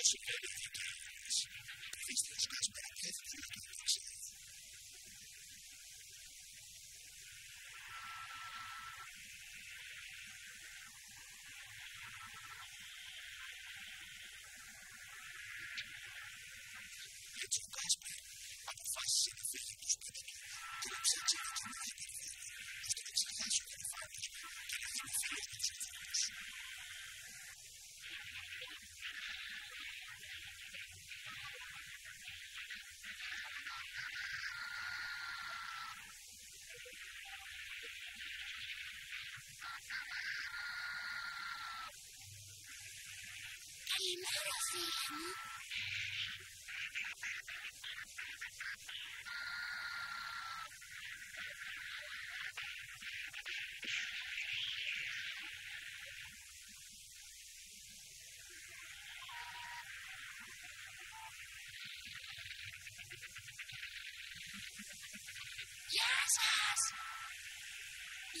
Φυσικά είναι δικαίωμα της. Καθίστε τους κάσπερα και να το δείξει. Yes! Yeah!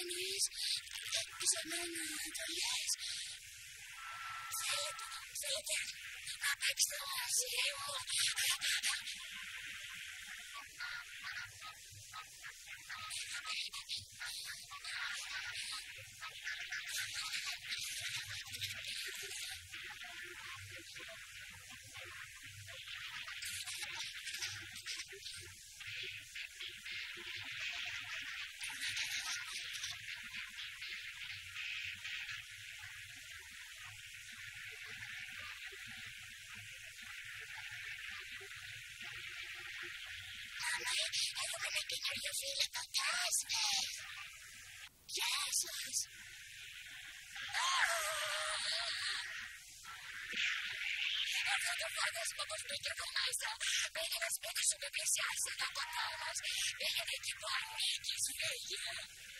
Chinese, it was Yes, yes. Orgullosos como os pequenos começam, peguem as pedras sobre preciosas, não contamos, peguem equipar, que feia.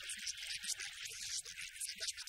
Thank you.